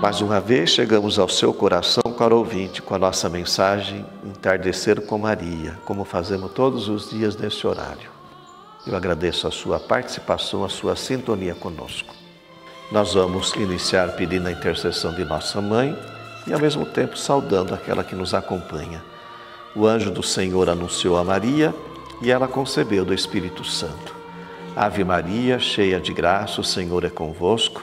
Mais uma vez chegamos ao seu coração, caro ouvinte, com a nossa mensagem Entardecer com Maria, como fazemos todos os dias nesse horário. Eu agradeço a sua participação, a sua sintonia conosco. Nós vamos iniciar pedindo a intercessão de nossa mãe e ao mesmo tempo saudando aquela que nos acompanha. O anjo do Senhor anunciou a Maria e ela concebeu do Espírito Santo. Ave Maria, cheia de graça, o Senhor é convosco.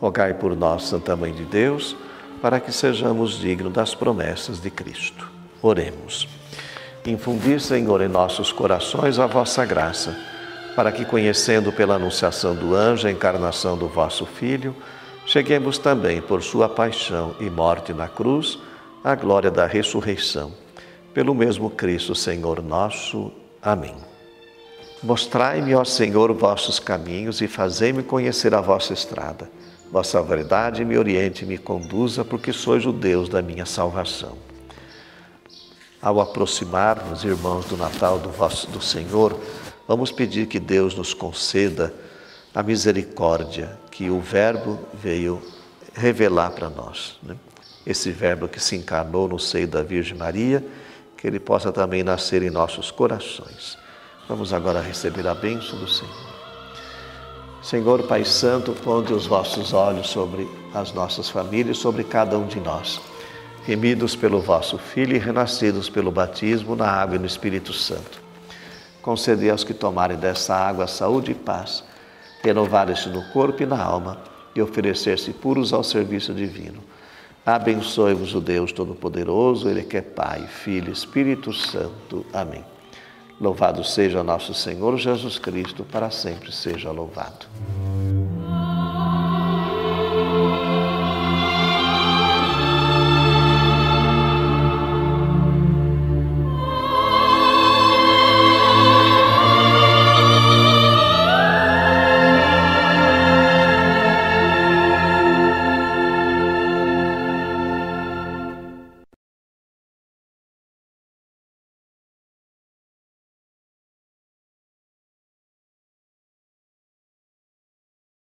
Rogai por nós, Santa Mãe de Deus, para que sejamos dignos das promessas de Cristo. Oremos. Infundir, Senhor, em nossos corações a vossa graça, para que, conhecendo pela anunciação do anjo a encarnação do vosso Filho, cheguemos também, por sua paixão e morte na cruz, à glória da ressurreição. Pelo mesmo Cristo, Senhor nosso. Amém. Mostrai-me, ó Senhor, vossos caminhos e fazei-me conhecer a vossa estrada. Vossa verdade me oriente e me conduza, porque sois o Deus da minha salvação. Ao aproximar-nos, irmãos, do Natal do, vosso, do Senhor, vamos pedir que Deus nos conceda a misericórdia que o Verbo veio revelar para nós. Né? Esse Verbo que se encarnou no seio da Virgem Maria, que ele possa também nascer em nossos corações. Vamos agora receber a bênção do Senhor. Senhor Pai Santo, ponde os vossos olhos sobre as nossas famílias, sobre cada um de nós, remidos pelo vosso Filho e renascidos pelo batismo na água e no Espírito Santo. Concedei aos que tomarem dessa água saúde e paz, renovarem-se no corpo e na alma e oferecer-se puros ao serviço divino. Abençoe-vos o Deus Todo-Poderoso, Ele que é Pai, Filho e Espírito Santo. Amém. Louvado seja nosso Senhor Jesus Cristo, para sempre seja louvado.